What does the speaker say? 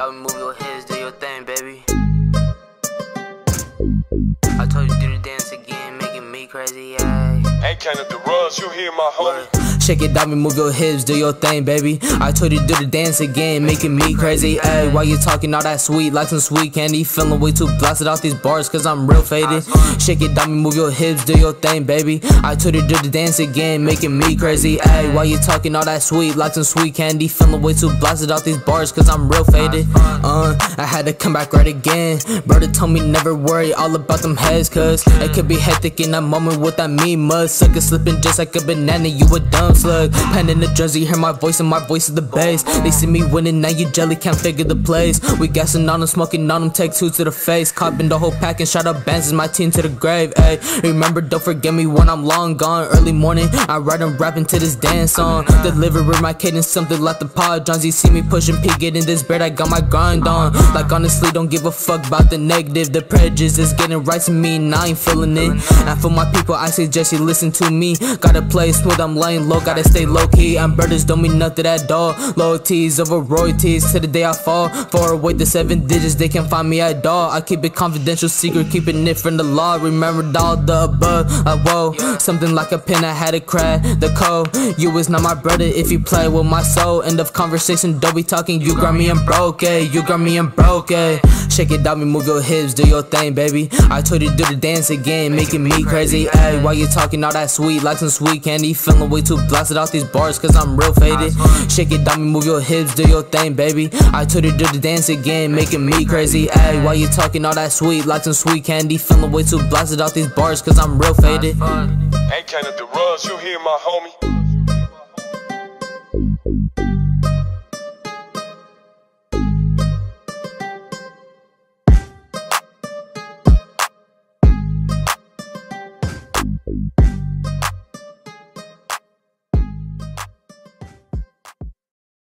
Dog, move your hips, do your thing, baby. I told you do the dance again, making me crazy, yeah. Ain't counted the runs, you hear my homie. Shake it, down, move your hips, do your thing, baby. I told you do the dance again, making me crazy. Ayy, why you talking all that sweet, like some sweet candy? Feeling way too blasted off these bars, cause I'm real faded. Shake it, down, move your hips, do your thing, baby. I told you do the dance again, making me crazy. Ayy, why you talking all that sweet, like some sweet candy? Feeling way too blasted off these bars, cause I'm real faded. Uh, I had to come back right again. Brother told me never worry all about them heads, cause it could be hectic in that moment. What that mean, mud sucker slipping just like a banana, you a dumb slug. Pen in the jersey, hear my voice and my voice is the bass. They see me winning, now you jelly can't figure the plays. We gassing on them, smoking on them, take two to the face. Copping the whole pack and shot up bands is my team to the grave. Ayy, remember, don't forget me when I'm long gone. Early morning, I write and rapping to this dance song. Delivering my cadence, something like the pod. Johns, you see me pushing P, getting this bread, I got my grind on. Like honestly, don't give a fuck about the negative. The prejudice is getting right to me, and I ain't feeling it. And for my people, I suggest you listen to me. Gotta play smooth, I'm laying low, gotta stay low key. I'm brothers, don't mean nothing at all. Loyalties over royalties to the day I fall. Far away the seven digits, they can't find me at all. I keep it confidential, secret, keeping it from the law. Remembered all the above. Uh, whoa, something like a pen, I had to crack the code. You is not my brother if you play with my soul. End of conversation, don't be talking. You got me and broke, eh? You got me and broke, eh? Shake it, down, me move your hips, do your thing, baby. I told you do the dance again, making me crazy, ayy. Why you talking all that sweet, like some sweet candy? Feeling way too blasted off these bars, cause I'm real faded. Shake it, down, me move your hips, do your thing, baby. I told you do the dance again, making me crazy, ayy. Why you talking all that sweet, like some sweet candy? Feeling way too blasted off these bars, cause I'm real faded. Ain't counted the runs, you hear my homie.